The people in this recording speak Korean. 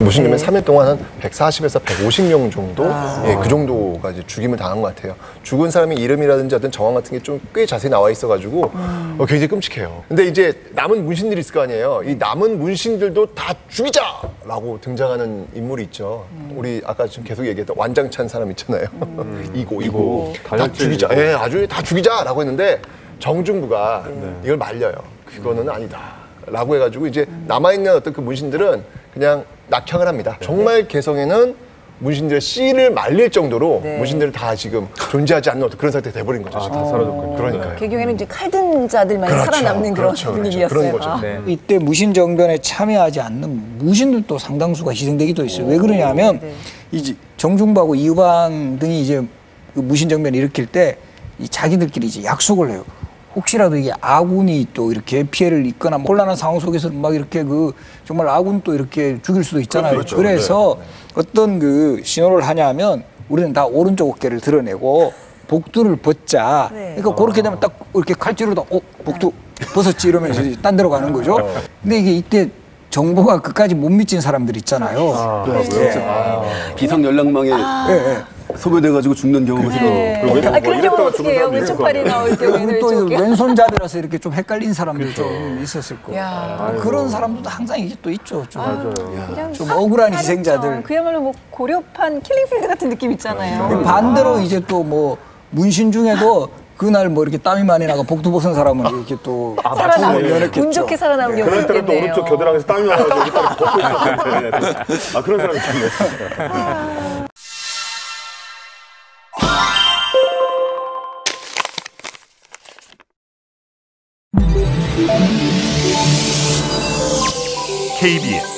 무신님은 3일 동안 한 140에서 150명 정도, 예, 그 정도가 이제 죽임을 당한 것 같아요. 죽은 사람의 이름이라든지 어떤 정황 같은 게 좀 꽤 자세히 나와 있어가지고 어, 굉장히 끔찍해요. 근데 이제 남은 문신들이 있을 거 아니에요. 이 남은 문신들도 다 죽이자라고 등장하는 인물이 있죠. 우리 아까 지금 계속 얘기했던 완장찬 사람 있잖아요. 이고 이고 다 죽이자. 예, 아주 다 죽이자라고 했는데 정중부가 이걸 말려요. 그거는 아니다. 라고 해가지고 이제 남아있는 어떤 그 문신들은 그냥 낙향을 합니다. 정말 개성에는 문신들의 씨를 말릴 정도로 네. 문신들을 다 지금 존재하지 않는 어떤 그런 상태가 돼버린 거죠. 아, 지금. 다 사라졌군요. 그러니까요. 개경에는 이제 칼든 자들만 그렇죠. 살아남는 그런 그렇죠, 그렇죠. 분위기였어요. 그런 거죠. 아. 네. 이때 무신 정변에 참여하지 않는 무신들도 상당수가 희생되기도 했어요. 왜 그러냐면 네. 이제 정중부하고 이유방 등이 이제 그 무신 정변 일으킬 때 이 자기들끼리 이제 약속을 해요. 혹시라도 이게 아군이 또 이렇게 피해를 입거나 뭐 곤란한 상황 속에서 막 이렇게 그 정말 아군 또 이렇게 죽일 수도 있잖아요. 그렇죠. 그래서 어떤 그 신호를 하냐면 우리는 다 오른쪽 어깨를 드러내고 복두를 벗자. 네. 그러니까 그렇게 되면 딱 이렇게 칼질로다 어 복두 벗었지 이러면서 이제 딴 데로 가는 거죠. 근데 이게 이때 정보가 그까지 못 미친 사람들 있잖아요. 예. 비상 연락망에 예, 예. 소외돼가지고 죽는 경우가 네. 그리고 왼쪽 아, 뭐 그런 경우 어떻게 해요? 사람도 왼쪽 있을 팔이 거 나올 경우에는 그리고 또. 왼손자들라서 이렇게 좀 헷갈린 사람들 좀 있었을 거예요. 야. 그런 사람들도 항상 이게 또 있죠. 좀. 그냥 좀 사- 억울한. 희생자들. 그야말로 뭐 고려판 킬링필드 같은 느낌 있잖아요. 반대로 이제 또 뭐 문신 중에도 그날 뭐 이렇게 땀이 많이 나고 복두 벗은 사람은 이렇게 또 살아남은 연했겠죠. 운 좋게 살아남은 경우가 그럴 때는 또. 오른쪽 겨드랑이에서 땀이 나가지고 여기다가 벗고 있었는데. 아, 그런 사람이 있네. KBS